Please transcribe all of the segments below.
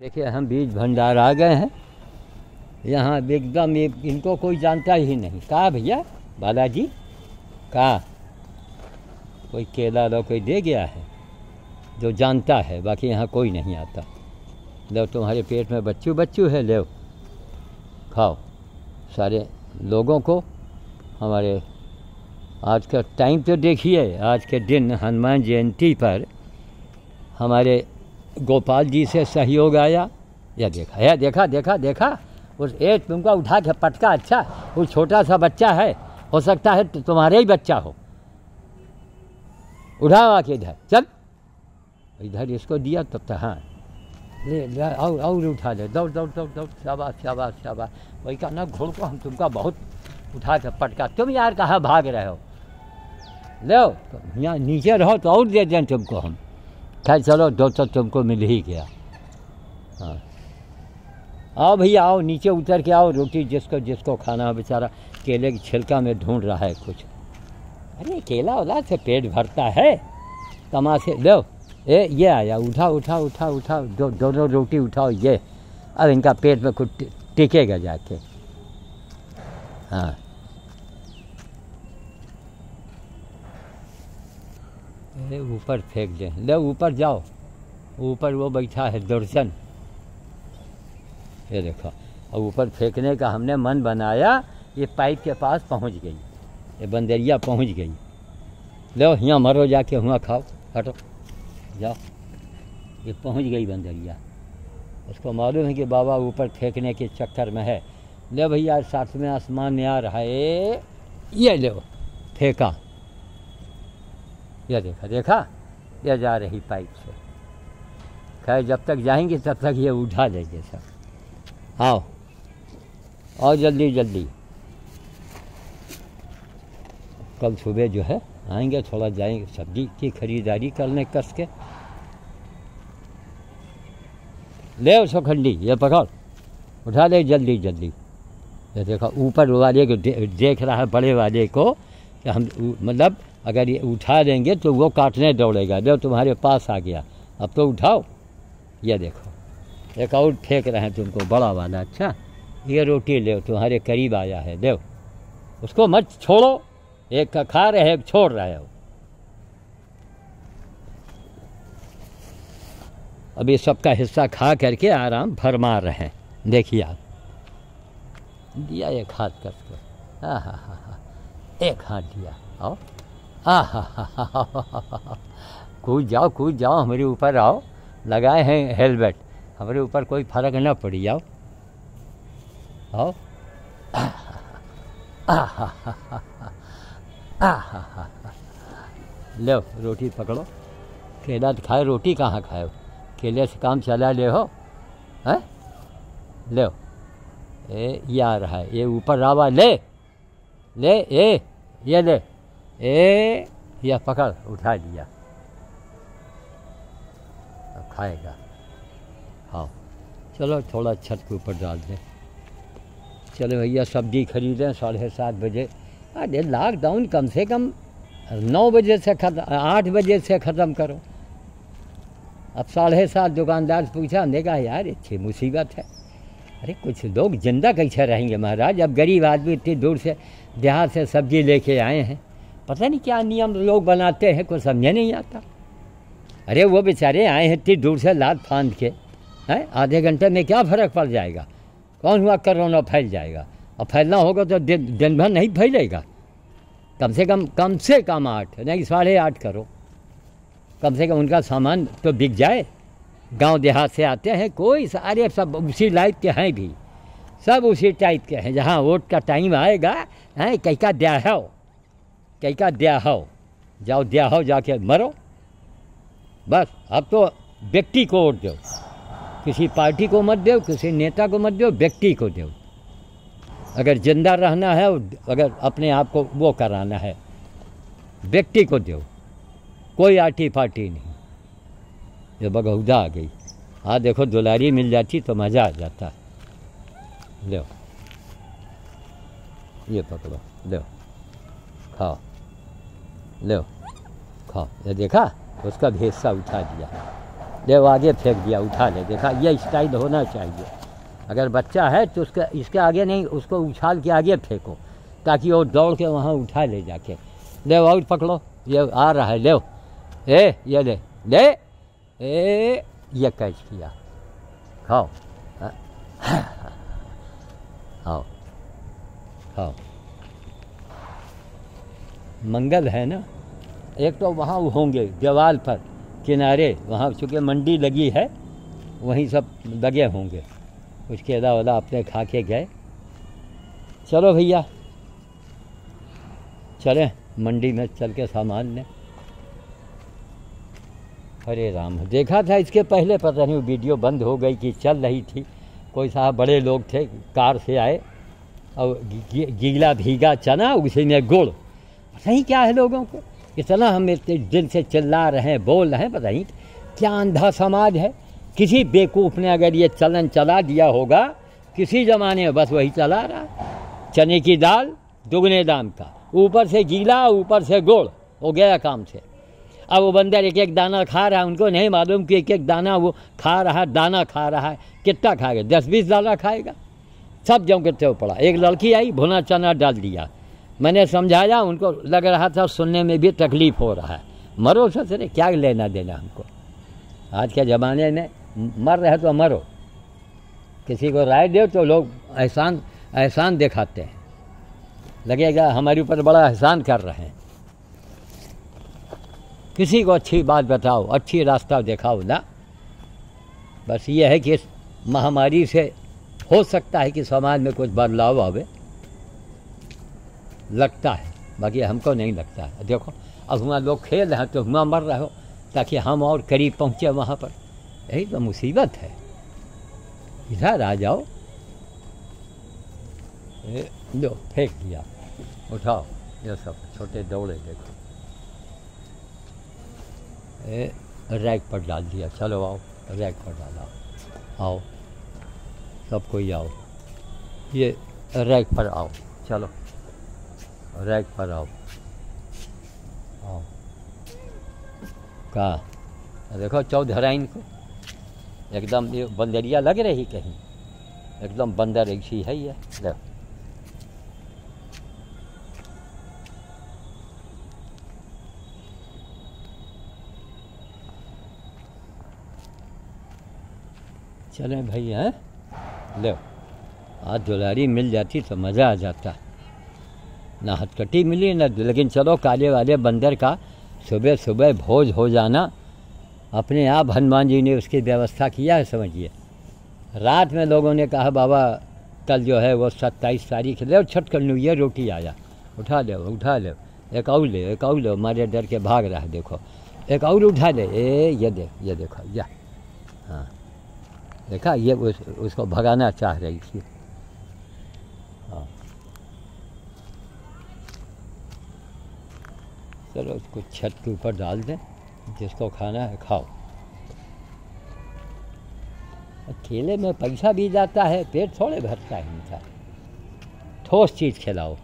देखिए, हम बीज भंडार आ गए हैं। यहाँ एकदम इनको कोई जानता ही नहीं। कहा भैया? बालाजी? कहा कोई केला लो, कोई दे गया है जो जानता है, बाकी यहाँ कोई नहीं आता। लो, तुम्हारे पेट में बच्चू बच्चू है, लो। खाओ। सारे लोगों को हमारे आज का टाइम तो देखिए, आज के दिन हनुमान जयंती पर हमारे गोपाल जी से सहयोग आया। या देखा या देखा देखा देखा। उस एक तुमको उठा के पटका अच्छा वो छोटा सा बच्चा है, हो सकता है तु- तुम्हारे ही बच्चा हो। उठाओ आके इधर, चल। इधर इसको दिया तब तक हाँ। ले ले, और और उठा ले, दौड़ दौड़ दौड़ दौड़, शाबाश शाबाश शाबाश। वही कहा ना घोड़ को हम तुमका बहुत उठा के पटका, तुम यार कहाँ भाग रहे हो? ले तो यहाँ नीचे रहो तो और दे दें तुमको हम। खैर चलो दो तो तुमको मिल ही गया। हाँ। आओ भैया, आओ, नीचे उतर के आओ, रोटी जिसको जिसको खाना हो बेचारा, केले की छिलका में ढूंढ रहा है कुछ। अरे, केला वाला से पेट भरता है। तमाशे, लो, ए, ये आया, उठा उठा उठा उठा, दो, दोनों रोटी उठाओ, ये। अब इनका पेट में कुछ टिकेगा जाके। हाँ। अरे ऊपर फेंक दे। ले, ऊपर जाओ। ऊपर वो बैठा है, दर्शन। ये देखो, और ऊपर फेंकने का हमने मन बनाया, ये पाइप के पास पहुँच गई। ये बंदरिया पहुँच गई। लो यहाँ मरो जाके हुआ खाओ, हटो, जाओ। ये पहुँच गई बंदरिया। उसको मालूम है कि बाबा ऊपर फेंकने के चक्कर में है। ले भैया साथ में आसमान में आ रहा है। ये लो, फेंका। ये देखा देखा? यह जा रही पाइप से। खैर जब तक जाएँगे तब तक ये उठा लेंगे सब। आओ। आओ जल्दी जल्दी। कल सुबह जो है आएँगे थोड़ा जाएँगे सब्ज़ी की खरीदारी करने कस के। ले उसको खंडी ये पकड़। उठा ले जल्दी जल्दी। ये देखो ऊपर वाले को दे, देख रहा है बड़े वाले को कि हम मतलब अगर ये उठा देंगे तो वो काटने दौड़ेगा। दो तुम्हारे पास आ गया। अब तो उठाओ। ये देखो। एक और फेंक रहे हैं तुमको, बड़ा वाला। अच्छा ये रोटी ले, तुम्हारे करीब आया है। देव उसको मत छोड़ो। एक का खा रहे एक छोड़ रहे हो। अब अभी सबका हिस्सा खा करके आराम फरमा रहे हैं। देखिए आप। दिया एक हाथ कसको हाँ हाँ हाँ हाँ। एक हाथ दिया। हाँ कूद जाओ कूद जाओ, हमारे ऊपर आओ। लगाए हैं हेलमेट। हमारे ऊपर कोई फ़र्क ना पड़ी जाओ आओ। लो, रोटी पकड़ो। केला तो खाए रोटी कहाँ खाए केले से काम चला ले हो, हैं? लो। ये आ रहा है, ये ऊपर रावा ले। ले, ए, ये ले। ए ये पकड़, उठा लिया। अब खाएगा। हाँ। चलो, थोड़ा छत के ऊपर डाल दें। चलो भैया, सब्ज़ी खरीदें साढ़े सात बजे। अरे लॉकडाउन कम से कम नौ बजे से खत्म, आठ बजे से ख़त्म करो। अब साढ़े सात दुकानदार से पूछा, हमने कहा, यार अच्छी मुसीबत है। अरे, कुछ लोग ज़िंदा कैसे रहेंगे, महाराज? अब गरीब आदमी इतनी दूर से, देहात से सब्ज़ी लेके आए हैं। पता नहीं क्या नियम लोग बनाते हैं कुछ समझे नहीं आता। अरे वो बेचारे आए हैं इतनी दूर से लाद फांद के, हैं? आधे घंटे में क्या फ़र्क पड़ जाएगा? कौन हुआ कोरोना फैल जाएगा? और फैलना होगा तो दिन दिन भर नहीं फैलेगा। कम से कम कम से कम आठ, नहीं, साढ़े आठ करो। कम से कम उनका सामान तो बिक जाए। गाँव देहात से आते हैं, कोई सारे सब उसी लाइफ के हैं भी। सब उसी टाइप के हैं, जहाँ वोट का टाइम आएगा, हैं, कई का द्या हो कई का द्या हो जाओ द्या हो जाके मरो बस अब तो व्यक्ति को वोट दो किसी पार्टी को मत दो किसी नेता को मत दो व्यक्ति को दो अगर ज़िंदा रहना है अगर अपने आप को वो कराना है व्यक्ति को दो कोई आटी पार्टी नहीं ये बगौदा आ गई हाँ देखो दुलारी मिल जाती तो मज़ा आ जाता लो ये पकड़ो लो खाओ लो खाओ ये देखा, उसका भी उठा दिया। ले आगे फेंक दिया, उठा ले, देखा, ये स्टाइल होना चाहिए। अगर बच्चा है तो उसका, इसके आगे नहीं, उसको उछाल के आगे फेंको, ताकि वो दौड़ के वहाँ उठा ले जाके। ले और पकड़ो, ये आ रहा है ले ए, ये ले ले, ए, ये कैच किया। खाओ खाओ खाओ। मंगल है ना? एक तो वहाँ होंगे जवाल पर, किनारे, वहाँ चूँकि मंडी लगी है, वहीं सब लगे होंगे। कुछ उसके अलावा अपने खा के गए। चलो भैया, चलें, मंडी में चल के सामान लें। अरे राम, देखा था इसके पहले, पता नहीं वीडियो बंद हो गई कि चल रही थी। कोई साहब बड़े लोग थे, कार से आए, और गीला भीगा चना, उसी में गुड़। पता नहीं क्या है लोगों को? इतना हम इतने दिन से चिल्ला रहे हैं, बोल रहे हैं, पता नहीं क्या अंधा समाज है? किसी बेवकूफ़ ने अगर ये चलन चला दिया होगा, किसी ज़माने में बस वही चला रहा। चने की दाल दुगने दाम का, ऊपर से गीला, ऊपर से गोड़, हो गया काम से। अब वो बंदर एक एक दाना खा रहा है उनको नहीं मालूम कि एक एक दाना वो खा रहा है दाना खा रहा है। कितना खाएगा? दस बीस दाना खाएगा। सब जम करते पड़ा एक लड़की आई, भुना चना डाल दिया। मैंने समझाया, उनको लग रहा था सुनने में भी तकलीफ़ हो रहा है। मरो ससरे क्या लेना देना हमको? आज के ज़माने में मर रहे तो मरो। किसी को राय दो तो लोग एहसान एहसान दिखाते हैं। लगेगा हमारे ऊपर बड़ा एहसान कर रहे हैं। किसी को अच्छी बात बताओ, अच्छी रास्ता दिखाओ ना। बस ये है कि इस महामारी से हो सकता है कि समाज में कुछ बदलाव आवे। लगता है। बाकी हमको नहीं लगता है। देखो, अब वहाँ लोग खेल रहे हैं तो वहाँ मर रहे हो, ताकि हम और करीब पहुँचे वहाँ पर। यही तो मुसीबत है। इधर आ जाओ। लो, फेंक दिया। उठाओ। ये सब छोटे दौड़े देखो। ए, रैक पर डाल दिया। चलो आओ, रैक पर डाला। आओ। सब कोई आओ। ये रैक पर आओ। चलो। रैक पर आओ। आओ। कहा? देखो चौधराइन को। एकदम ये बंदरिया लग रही कहीं। एकदम बंदर एक सी है ये। देखो चलें हैं? लो। आज दुलारी मिल जाती तो मज़ा आ जाता। ना हथकटी मिली ना लेकिन चलो काले वाले बंदर का सुबह सुबह भोज हो जाना। अपने आप हनुमान जी ने उसकी व्यवस्था किया है समझिए। रात में लोगों ने कहा बाबा कल जो है वो सत्ताईस तारीख ले छठ कर लूँ ये रोटी आया। उठा ले उठा ले। एक और ले एक और ले। मारे डर के भाग रहा है देखो। एक और उठा ले। ए ये देख ये देखो या। हाँ। देखा ये उस, उसको भगाना चाह रही थी। चलो उसको छत के ऊपर डाल दें, जिसको खाना है खाओ। केले में पैसा भी जाता है, पेट थोड़े भरता है इनका। ठोस चीज़ खिलाओ।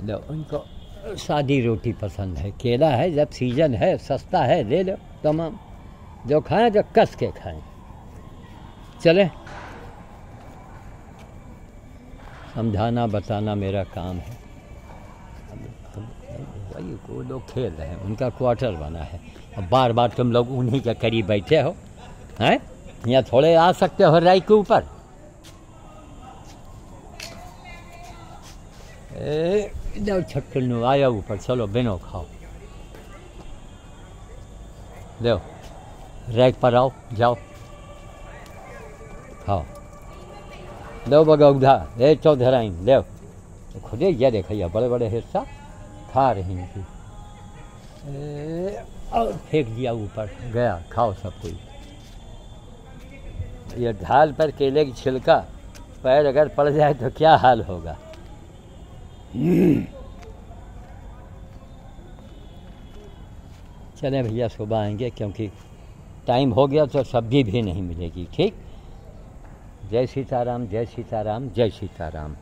लो, उनको सादी रोटी पसंद है। केला है, जब सीज़न है, सस्ता है, ले लो तमाम। जो खाएँ, जो कस के खाएँ। चले। समझाना, बताना मेरा काम है। वो लोग खेल रहे हैं, उनका क्वार्टर बना है। अब बार बार तुम लोग उन्हीं के करीब बैठे हो, हैं? यहाँ थोड़े आ सकते हो राई के ऊपर? आया ऊपर, चलो बिनो खाओ। दो रैक पर आओ, जाओ। खाओ। लो बगौधा ले चौधराइन तो खुदे ये देखिए बड़े बड़े हिस्सा खा रही थी और फेंक दिया ऊपर। गया, खाओ सब कोई। ये ढाल पर केले की छिलका, पैर अगर पड़ जाए तो क्या हाल होगा? चले भैया, सुबह आएँगे, क्योंकि टाइम हो गया तो सब्ज़ी भी नहीं मिलेगी, ठीक? जय सीताराम जय सीताराम जय सीताराम।